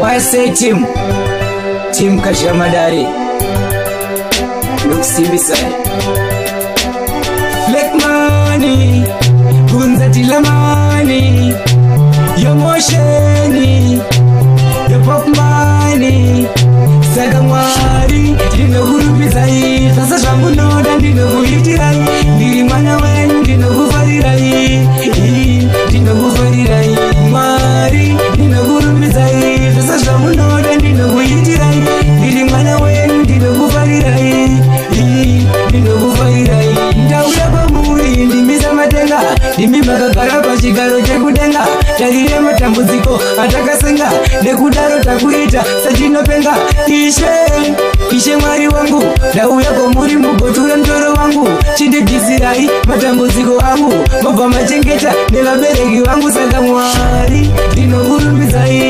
wasei tim tim kashamadare nokusimbisai flekmani bunzatilamani yomosheni yopopmani sakam ndinokufairai ndauya kwamuri ndimi zamatenga ndimi makagara pachigaro chekudenga darire matambudziko atakasenga nekudaro takuita satinopenga ishe ishe mwari wangu ndauya kwamuri mugotura mutoro wangu chindibvisirai matambudziko angu mabva machengeta nevabereki vangu saka mwari ndinokurumbizai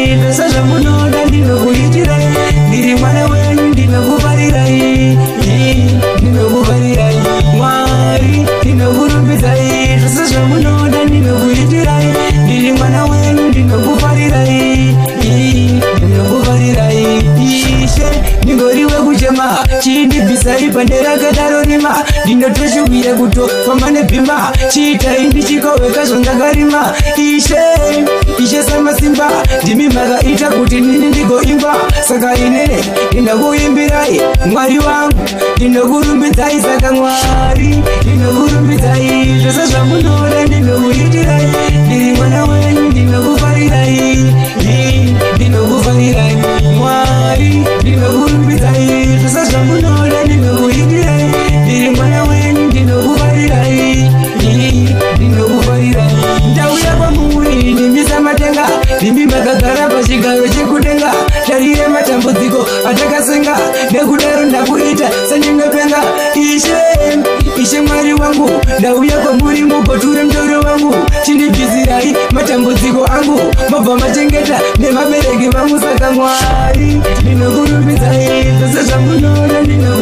ishe ndingoriwe kuchema chiindibvisai pande rakadaro rima ndinotoshuvira kutofamba nebhima chiitai ndichikoweka zvandakarima ishe ishe samasimba ndimi makaita kuti ndini ndigoimba saka inene ndinokuimbirai mwari wangu ndinokurumbidzai saka mwari ndinoku ini makagara pachigayo chekudenga tarire matambudziko atakasenga nekudaro ndakuita sanyengepenga ishe ishe mwari wangu ndauya kwamuri mubhotura mutoro wangu chindibvizirai matambudziko angu mabva machengeta nevabereki vangu saka mwari ndinokurumbidzai zose zvamunoona ndinoa